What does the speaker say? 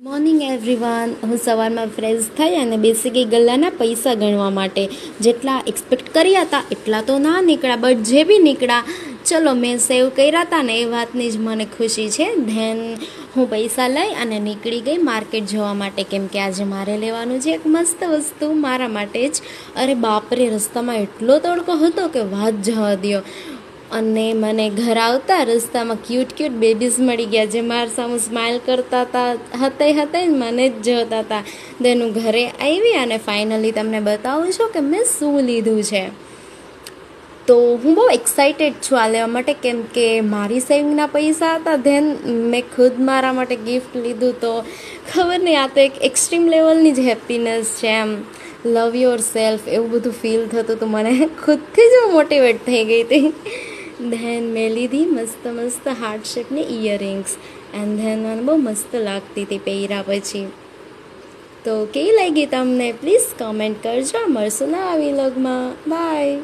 Morning everyone હું સવારમાં fresh થઈ અને બેસી ગઈ ગલ્લાના પૈસા ગણવા માટે જેટલા એક્સપેક્ટ કર્યા હતા, એટલા તો ના નીકળ્યા. બટ જે બી નીકળ્યા, ચલો મેં સેવ કર્યા હતા ને એ વાતની જ મને ખુશી છે. ધેન હું પૈસા લઈ અને નીકળી ગઈ માર્કેટ જવા માટે, કેમ કે આજે મારે લેવાનું છે એક મસ્ત વસ્તુ મારા માટે જ. અરે બાપરે, રસ્તામાં એટલો તડકો હતો કે વાત જવા દ્યો. અને મને ઘર આવતા રસ્તામાં ક્યુટ ક્યુટ બેબીઝ મળી ગયા જે મારા સામે સ્માઇલ કરતા હતા હતે હતે મને જ જોતા હતા દેન હું ઘરે આવી અને ફાઇનલી તમને બતાવું છું કે મેં શું લીધું છે. તો હું બહુ એક્સાઇટેડ છું આ લેવા માટે કેમ કે મારી સેવિંગના પૈસા હતા. ધેન મેં ખુદ મારા માટે ગિફ્ટ લીધું તો ખબર નહીં, આ તો એક એક્સ્ટ્રીમ લેવલની જ હેપીનેસ છે એમ. લવ યોર સેલ્ફ એવું બધું ફીલ થતું હતું મને ખુદથી જ હું મોટિવેટ થઈ ગઈ હતી. ધેન મેં લીધી મસ્ત મસ્ત હાર્ટ શેપની ઇયરિંગ્સ. એન્ડ ધેન મને બહુ મસ્ત લાગતી હતી પહેર્યા પછી. તો કેવી લાગી તમને? પ્લીઝ કમેન્ટ કરજો. મળશું ના આવી લગમાં બાય